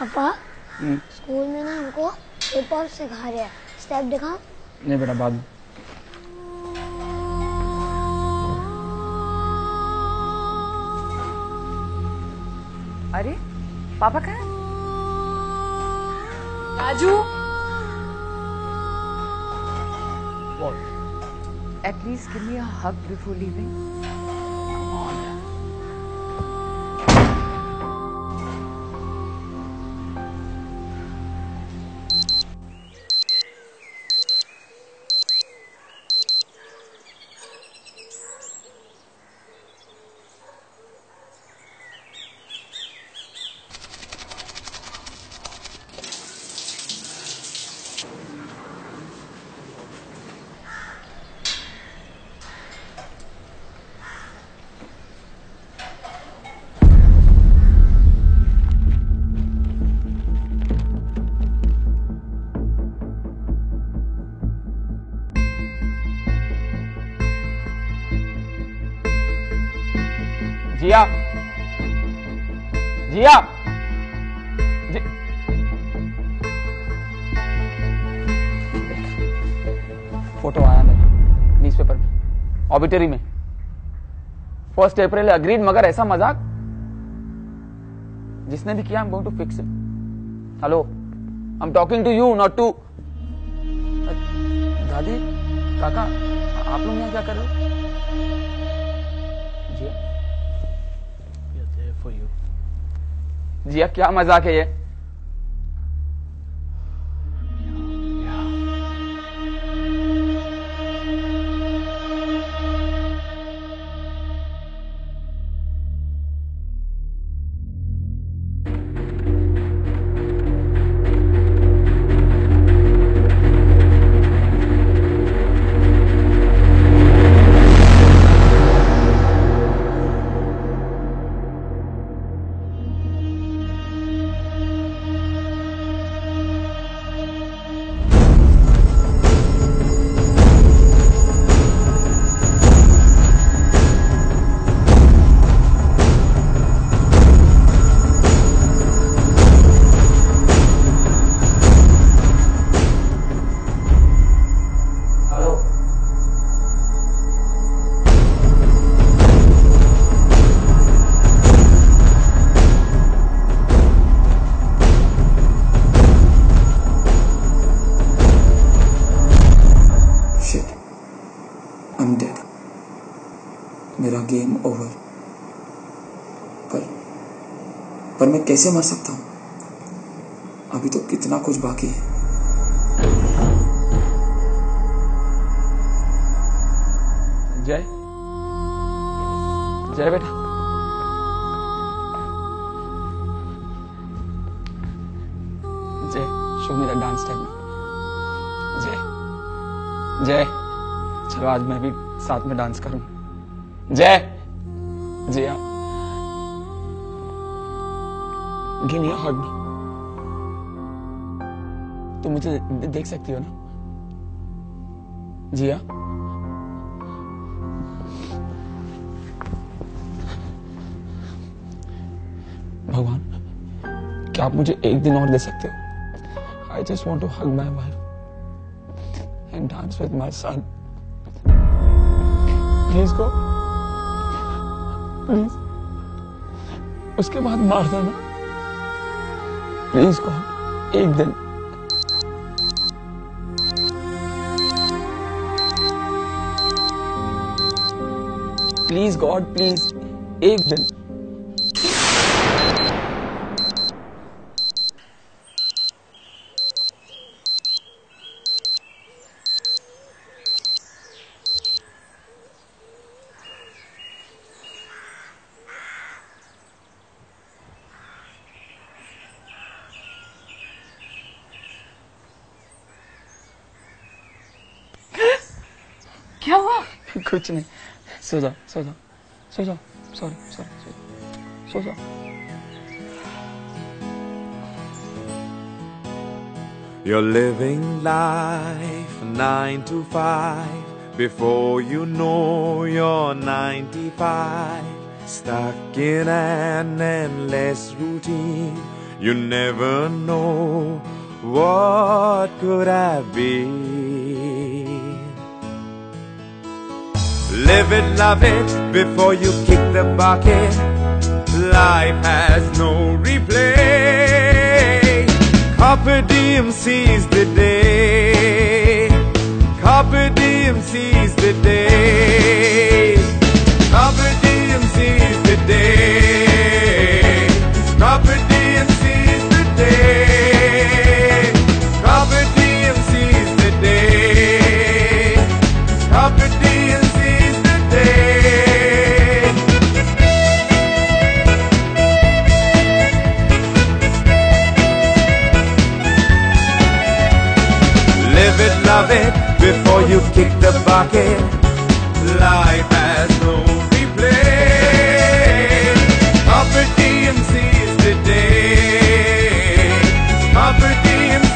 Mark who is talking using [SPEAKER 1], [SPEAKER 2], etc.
[SPEAKER 1] पापा स्कूल में ना हमको हिप हॉप सिखा रहे हैं। स्टेप दिखा
[SPEAKER 2] नहीं बेटा बाद।
[SPEAKER 3] अरे पापा कहाँ? Raju. At least give me a hug before leaving.
[SPEAKER 2] Jiya. Jiya. Photo आया मेरा न्यूज़पेपर में ऑबिटरी में। फ़र्स्ट अप्रैल अग्रीड मगर ऐसा मज़ाक? जिसने भी किया am going to fix hello I am talking to you not to दादी, काका, आप लोग यहाँ क्या कर रहे हो? जिया क्या मज़ाक है ये?
[SPEAKER 4] मेरा गेम ओवर। पर पर मैं कैसे मर सकता हूँ? अभी तो कितना कुछ बाकी है।
[SPEAKER 2] जय। जय बेटा। जय, शो मेरा डांस टाइम जय। जय। चलो आज मैं भी साथ में डांस करूँ। जय। जय गिव मी हग तुम मुझे देख सकती हो ना? जिया भगवान क्या आप मुझे एक दिन और दे सकते हो? I just want to hug my wife and dance with my son please go please उसके बाद मार देना। प्लीज़ गॉड एक दिन। प्लीज़ गॉड प्लीज़ एक दिन।
[SPEAKER 3] क्या हुआ
[SPEAKER 2] कुछ नहीं सो जाओ सो जाओ सो जाओ सॉरी सॉरी सो जाओ
[SPEAKER 5] You're living life nine to five. Before you know you're 95. Stuck in an endless routine. You never know what could have been. Live it, love it before you kick the bucket. Life has no replay. Carpe diem seize the day. Carpe diem seize the day. of it before you kick the bucket. Life has no replay. Upper DMCs today. Upper DMCs.